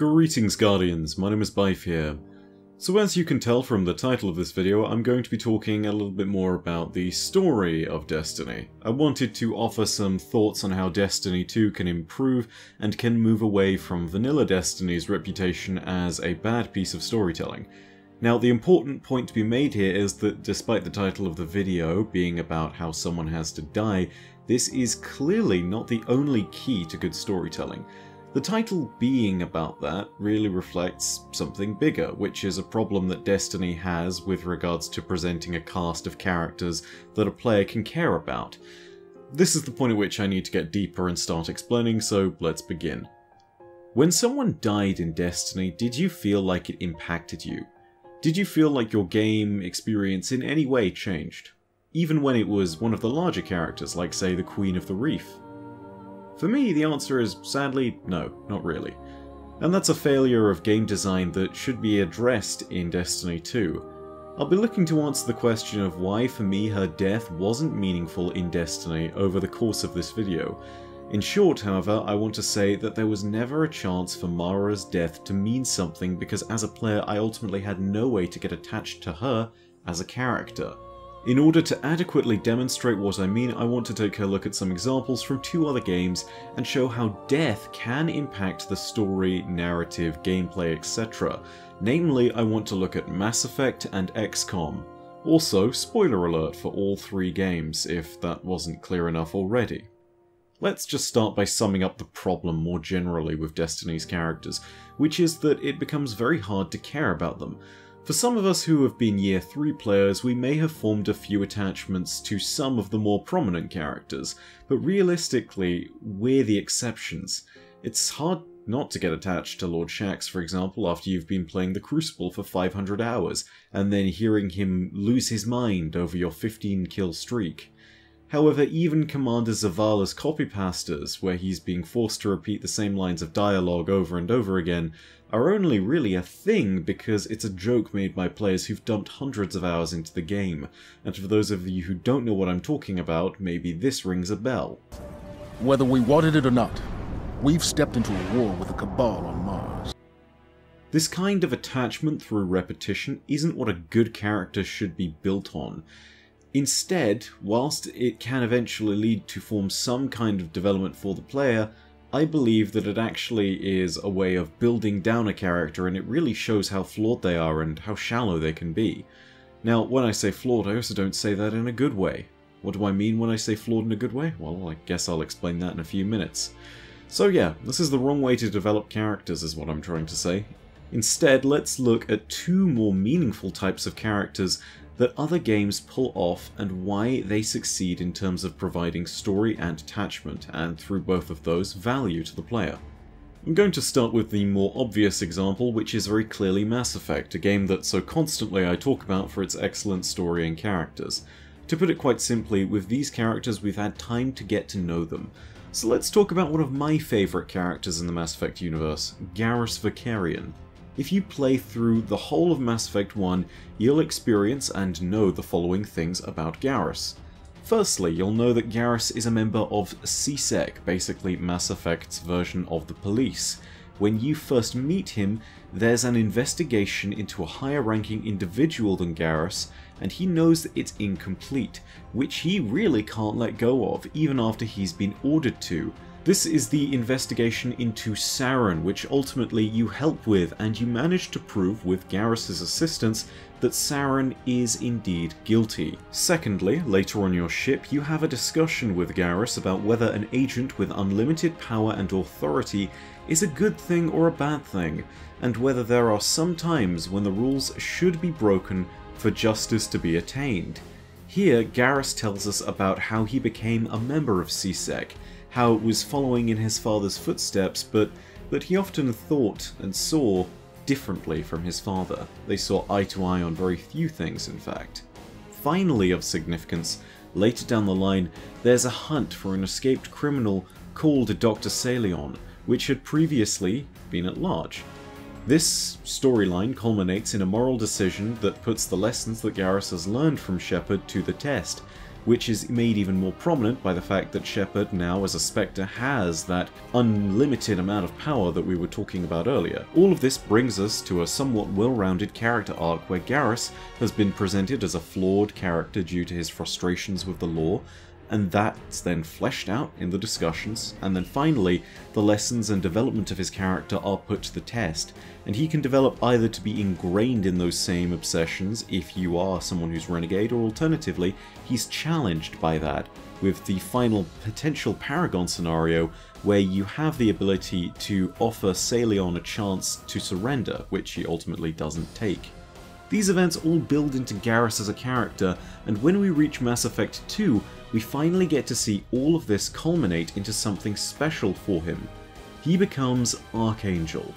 Greetings Guardians, my name is Byf here. So as you can tell from the title of this video, I'm going to be talking a little bit more about the story of Destiny. I wanted to offer some thoughts on how Destiny 2 can improve and can move away from vanilla Destiny's reputation as a bad piece of storytelling. Now the important point to be made here is that despite the title of the video being about how someone has to die, this is clearly not the only key to good storytelling. The title being about that really reflects something bigger, which is a problem that Destiny has with regards to presenting a cast of characters that a player can care about. This is the point at which I need to get deeper and start explaining, so let's begin. When someone died in Destiny, did you feel like it impacted you? Did you feel like your game experience in any way changed? Even when it was one of the larger characters, like say the Queen of the Reef? For me, the answer is sadly, no, not really. And that's a failure of game design that should be addressed in Destiny 2. I'll be looking to answer the question of why for me her death wasn't meaningful in Destiny over the course of this video. In short, however, I want to say that there was never a chance for Mara's death to mean something because as a player I ultimately had no way to get attached to her as a character. In order to adequately demonstrate what I mean, I want to take a look at some examples from two other games and show how death can impact the story, narrative, gameplay, etc. Namely, I want to look at Mass Effect and XCOM. Also, spoiler alert for all three games, if that wasn't clear enough already. Let's just start by summing up the problem more generally with Destiny's characters, which is that it becomes very hard to care about them. For some of us who have been year 3 players, we may have formed a few attachments to some of the more prominent characters, but realistically, we're the exceptions. It's hard not to get attached to Lord Shaxx, for example, after you've been playing the Crucible for 500 hours, and then hearing him lose his mind over your 15 kill streak. However, even Commander Zavala's copypastas, where he's being forced to repeat the same lines of dialogue over and over again, are only really a thing because it's a joke made by players who've dumped hundreds of hours into the game, and for those of you who don't know what I'm talking about, maybe this rings a bell. Whether we wanted it or not, we've stepped into a war with a Cabal on Mars. This kind of attachment through repetition isn't what a good character should be built on. Instead, whilst it can eventually lead to form some kind of development for the player, I believe that it actually is a way of building down a character and it really shows how flawed they are and how shallow they can be. Now, when I say flawed, I also don't say that in a good way. What do I mean when I say flawed in a good way? Well, I guess I'll explain that in a few minutes. So yeah, this is the wrong way to develop characters is what I'm trying to say. Instead, let's look at two more meaningful types of characters that other games pull off and why they succeed in terms of providing story and attachment, and through both of those, value to the player. I'm going to start with the more obvious example, which is very clearly Mass Effect, a game that so constantly I talk about for its excellent story and characters. To put it quite simply, with these characters we've had time to get to know them. So let's talk about one of my favourite characters in the Mass Effect universe, Garrus Vakarian. If you play through the whole of Mass Effect 1, you'll experience and know the following things about Garrus. Firstly, you'll know that Garrus is a member of C-Sec, basically Mass Effect's version of the police. When you first meet him, there's an investigation into a higher ranking individual than Garrus, and he knows that it's incomplete, which he really can't let go of, even after he's been ordered to, this is the investigation into Saren, which ultimately you help with, and you manage to prove with Garrus's assistance that Saren is indeed guilty. Secondly, later on your ship, you have a discussion with Garrus about whether an agent with unlimited power and authority is a good thing or a bad thing, and whether there are some times when the rules should be broken for justice to be attained. Here, Garrus tells us about how he became a member of C-Sec, how it was following in his father's footsteps, but that he often thought and saw differently from his father. They saw eye to eye on very few things, in fact. Finally of significance, later down the line, there's a hunt for an escaped criminal called Dr. Saleon, which had previously been at large. This storyline culminates in a moral decision that puts the lessons that Garrus has learned from Shepard to the test, which is made even more prominent by the fact that Shepard now as a Spectre has that unlimited amount of power that we were talking about earlier. All of this brings us to a somewhat well-rounded character arc where Garrus has been presented as a flawed character due to his frustrations with the law, and that's then fleshed out in the discussions, and then finally, the lessons and development of his character are put to the test, and he can develop either to be ingrained in those same obsessions if you are someone who's renegade, or alternatively, he's challenged by that, with the final potential Paragon scenario where you have the ability to offer Saleon a chance to surrender, which he ultimately doesn't take. These events all build into Garrus as a character, and when we reach Mass Effect 2, we finally get to see all of this culminate into something special for him. He becomes Archangel.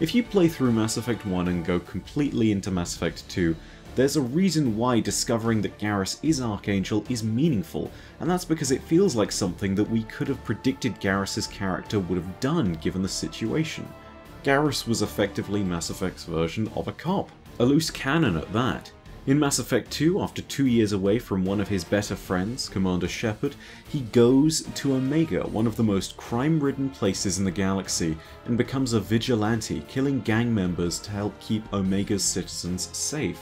If you play through Mass Effect 1 and go completely into Mass Effect 2, there's a reason why discovering that Garrus is Archangel is meaningful, and that's because it feels like something that we could have predicted Garrus's character would have done given the situation. Garrus was effectively Mass Effect's version of a cop a loose cannon at that. In Mass Effect 2, after two years away from one of his better friends, Commander Shepard, he goes to Omega, one of the most crime-ridden places in the galaxy, and becomes a vigilante, killing gang members to help keep Omega's citizens safe.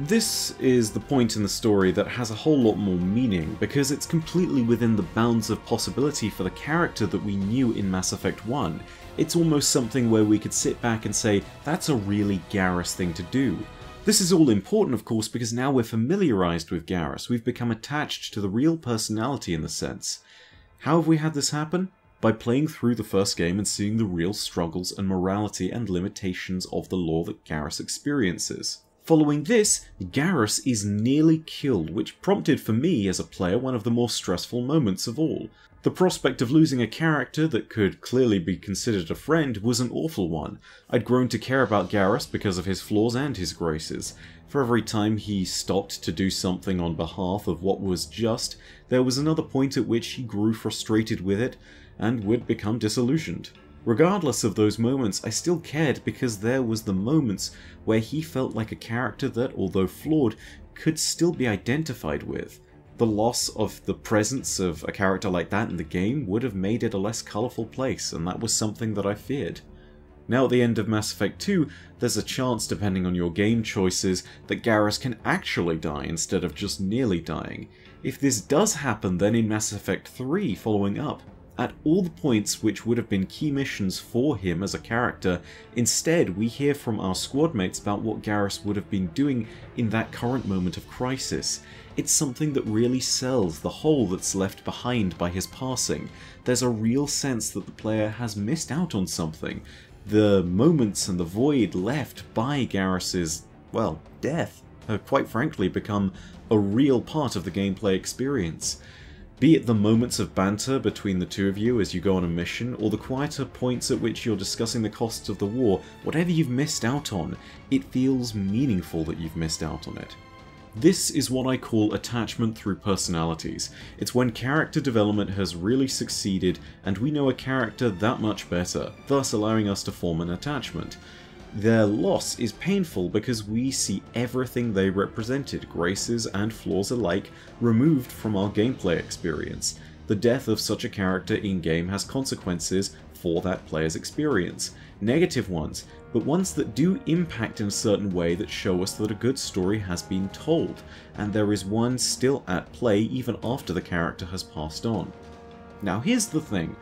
This is the point in the story that has a whole lot more meaning, because it's completely within the bounds of possibility for the character that we knew in Mass Effect 1, it's almost something where we could sit back and say, that's a really Garrus thing to do. This is all important, of course, because now we're familiarized with Garrus, we've become attached to the real personality in the sense. How have we had this happen? By playing through the first game and seeing the real struggles and morality and limitations of the law that Garrus experiences. Following this, Garrus is nearly killed, which prompted for me as a player one of the more stressful moments of all. The prospect of losing a character that could clearly be considered a friend was an awful one. I'd grown to care about Garrus because of his flaws and his graces. For every time he stopped to do something on behalf of what was just, there was another point at which he grew frustrated with it and would become disillusioned. Regardless of those moments, I still cared because there was the moments where he felt like a character that, although flawed, could still be identified with. The loss of the presence of a character like that in the game would have made it a less colourful place, and that was something that I feared. Now at the end of Mass Effect 2, there's a chance, depending on your game choices, that Garrus can actually die instead of just nearly dying. If this does happen, then in Mass Effect 3 following up, at all the points which would have been key missions for him as a character, instead we hear from our squadmates about what Garrus would have been doing in that current moment of crisis. It's something that really sells the hole that's left behind by his passing. There's a real sense that the player has missed out on something. The moments and the void left by Garrus's, well, death have quite frankly become a real part of the gameplay experience. Be it the moments of banter between the two of you as you go on a mission, or the quieter points at which you're discussing the costs of the war, whatever you've missed out on, it feels meaningful that you've missed out on it. This is what I call attachment through personalities. It's when character development has really succeeded and we know a character that much better, thus allowing us to form an attachment. Their loss is painful because we see everything they represented, graces and flaws alike, removed from our gameplay experience. The death of such a character in-game has consequences for that player's experience. Negative ones, but ones that do impact in a certain way that show us that a good story has been told, and there is one still at play even after the character has passed on. Now here's the thing,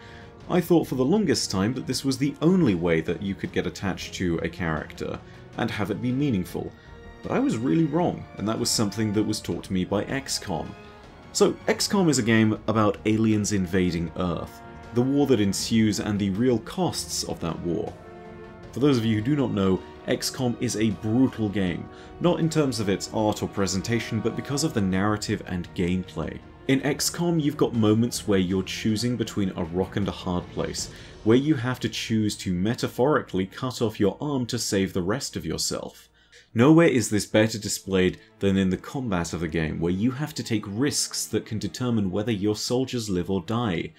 I thought for the longest time that this was the only way that you could get attached to a character, and have it be meaningful, but I was really wrong, and that was something that was taught to me by XCOM. So, XCOM is a game about aliens invading Earth, the war that ensues and the real costs of that war. For those of you who do not know, XCOM is a brutal game, not in terms of its art or presentation, but because of the narrative and gameplay. In XCOM, you've got moments where you're choosing between a rock and a hard place, where you have to choose to metaphorically cut off your arm to save the rest of yourself. Nowhere is this better displayed than in the combat of the game, where you have to take risks that can determine whether your soldiers live or die.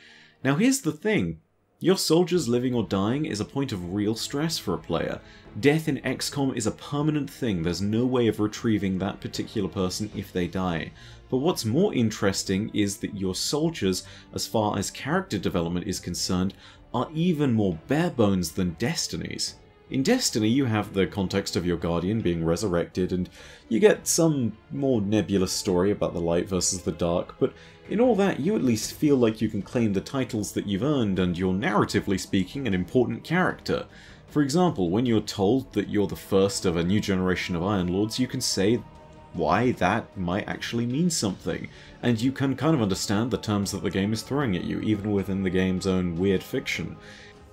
Now here's the thing, Your soldiers living or dying is a point of real stress for a player. Death in XCOM is a permanent thing, there's no way of retrieving that particular person if they die. But what's more interesting is that your soldiers, as far as character development is concerned, are even more bare bones than Destiny's. In Destiny, you have the context of your Guardian being resurrected, and you get some more nebulous story about the light versus the dark, but in all that, you at least feel like you can claim the titles that you've earned and you're narratively speaking an important character. For example, when you're told that you're the first of a new generation of Iron Lords, you can say why that might actually mean something, and you can kind of understand the terms that the game is throwing at you, even within the game's own weird fiction.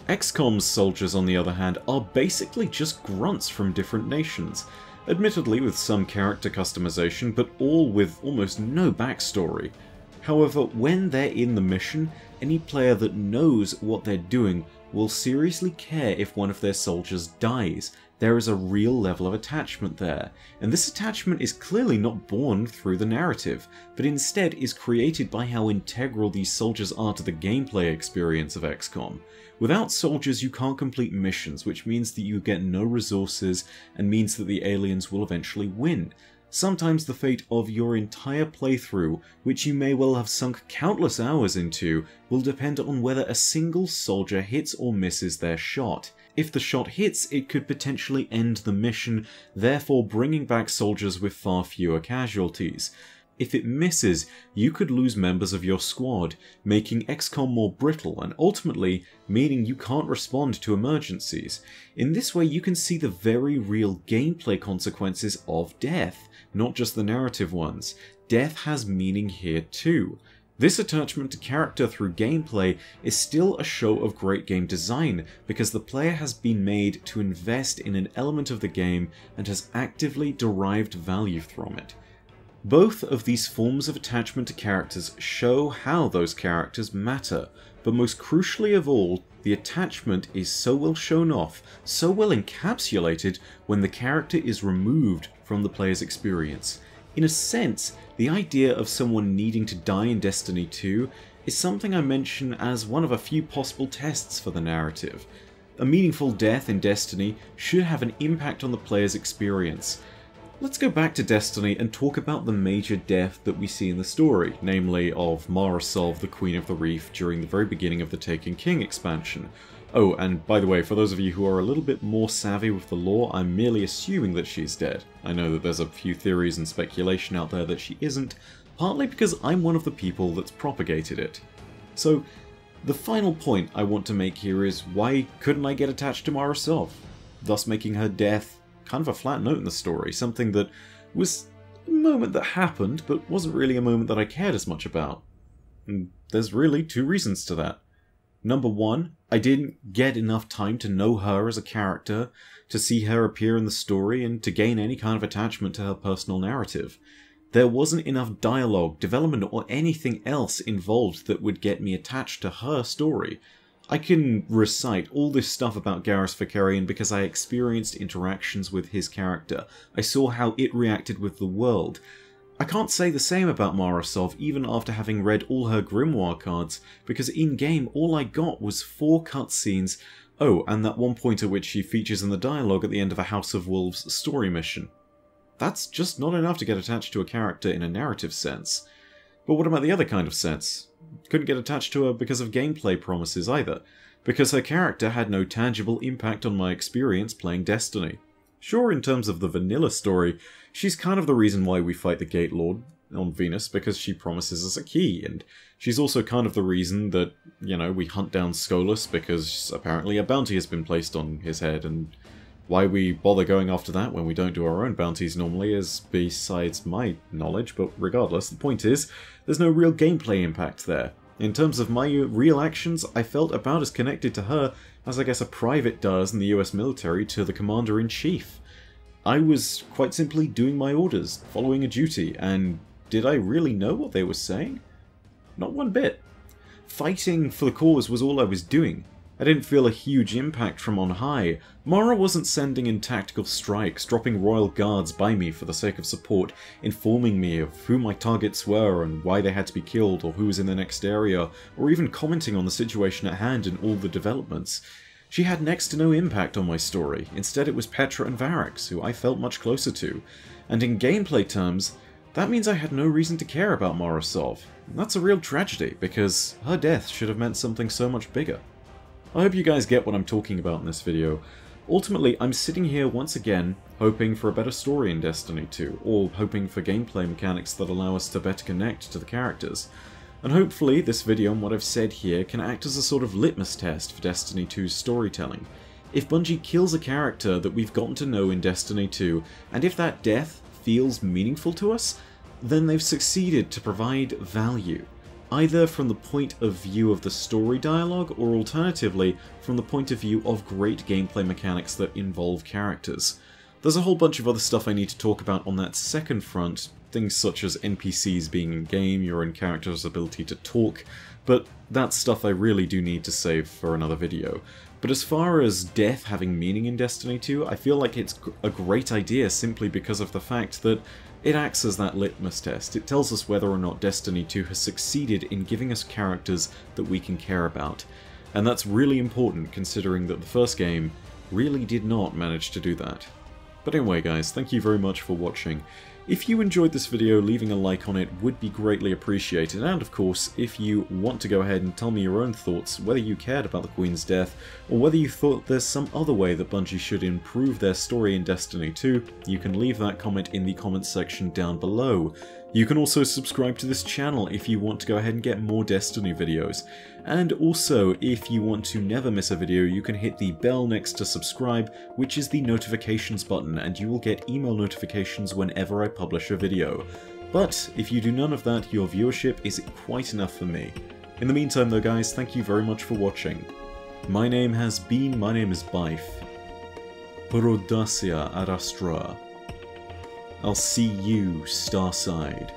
XCOM's soldiers, on the other hand, are basically just grunts from different nations, admittedly with some character customization, but all with almost no backstory. However, when they're in the mission, any player that knows what they're doing will seriously care if one of their soldiers dies. There is a real level of attachment there, and this attachment is clearly not born through the narrative, but instead is created by how integral these soldiers are to the gameplay experience of XCOM. Without soldiers you can't complete missions, which means that you get no resources and means that the aliens will eventually win. Sometimes the fate of your entire playthrough, which you may well have sunk countless hours into, will depend on whether a single soldier hits or misses their shot. If the shot hits, it could potentially end the mission, therefore bringing back soldiers with far fewer casualties. If it misses, you could lose members of your squad, making XCOM more brittle and ultimately meaning you can't respond to emergencies. In this way you can see the very real gameplay consequences of death not just the narrative ones. Death has meaning here too. This attachment to character through gameplay is still a show of great game design because the player has been made to invest in an element of the game and has actively derived value from it. Both of these forms of attachment to characters show how those characters matter, but most crucially of all, the attachment is so well shown off, so well encapsulated when the character is removed from the player's experience. In a sense, the idea of someone needing to die in Destiny 2 is something I mention as one of a few possible tests for the narrative. A meaningful death in Destiny should have an impact on the player's experience, Let's go back to Destiny and talk about the major death that we see in the story, namely of Mara Sov, the Queen of the Reef, during the very beginning of the Taken King expansion. Oh, and by the way, for those of you who are a little bit more savvy with the lore, I'm merely assuming that she's dead. I know that there's a few theories and speculation out there that she isn't, partly because I'm one of the people that's propagated it. So, the final point I want to make here is why couldn't I get attached to Mara Sov, thus making her death kind of a flat note in the story, something that was a moment that happened, but wasn't really a moment that I cared as much about. And there's really two reasons to that. Number one, I didn't get enough time to know her as a character, to see her appear in the story, and to gain any kind of attachment to her personal narrative. There wasn't enough dialogue, development, or anything else involved that would get me attached to her story. I can recite all this stuff about Garrus Vakarian because I experienced interactions with his character. I saw how it reacted with the world. I can't say the same about Mara Sov even after having read all her Grimoire cards, because in-game all I got was four cutscenes, oh, and that one point at which she features in the dialogue at the end of a House of Wolves story mission. That's just not enough to get attached to a character in a narrative sense. But what about the other kind of sense? Couldn't get attached to her because of gameplay promises either, because her character had no tangible impact on my experience playing Destiny. Sure, in terms of the vanilla story, she's kind of the reason why we fight the Gate Lord on Venus, because she promises us a key, and she's also kind of the reason that, you know, we hunt down Skolas because apparently a bounty has been placed on his head, and why we bother going after that when we don't do our own bounties normally is besides my knowledge, but regardless, the point is, there's no real gameplay impact there. In terms of my real actions, I felt about as connected to her as I guess a private does in the US military to the Commander-in-Chief. I was quite simply doing my orders, following a duty, and did I really know what they were saying? Not one bit. Fighting for the cause was all I was doing, I didn't feel a huge impact from on high. Mara wasn't sending in tactical strikes, dropping royal guards by me for the sake of support, informing me of who my targets were and why they had to be killed or who was in the next area, or even commenting on the situation at hand and all the developments. She had next to no impact on my story, instead it was Petra and Variks, who I felt much closer to. And in gameplay terms, that means I had no reason to care about Mara Sov. That's a real tragedy, because her death should have meant something so much bigger. I hope you guys get what I'm talking about in this video. Ultimately, I'm sitting here once again, hoping for a better story in Destiny 2, or hoping for gameplay mechanics that allow us to better connect to the characters. And hopefully this video and what I've said here can act as a sort of litmus test for Destiny 2's storytelling. If Bungie kills a character that we've gotten to know in Destiny 2, and if that death feels meaningful to us, then they've succeeded to provide value, either from the point of view of the story dialogue, or alternatively, from the point of view of great gameplay mechanics that involve characters. There's a whole bunch of other stuff I need to talk about on that second front, things such as NPCs being in-game, your own character's ability to talk, but that's stuff I really do need to save for another video. But as far as death having meaning in Destiny 2, I feel like it's a great idea simply because of the fact that it acts as that litmus test. It tells us whether or not Destiny 2 has succeeded in giving us characters that we can care about. And that's really important considering that the first game really did not manage to do that. But anyway guys, thank you very much for watching. If you enjoyed this video, leaving a like on it would be greatly appreciated, and of course, if you want to go ahead and tell me your own thoughts, whether you cared about the Queen's death, or whether you thought there's some other way that Bungie should improve their story in Destiny 2, you can leave that comment in the comments section down below. You can also subscribe to this channel if you want to go ahead and get more Destiny videos. And also, if you want to never miss a video, you can hit the bell next to subscribe, which is the notifications button, and you will get email notifications whenever I publish a video. But if you do none of that, your viewership is quite enough for me. In the meantime though guys, thank you very much for watching. My name has been, my name is Byf. Per audacia ad Astra. I'll see you, Starside.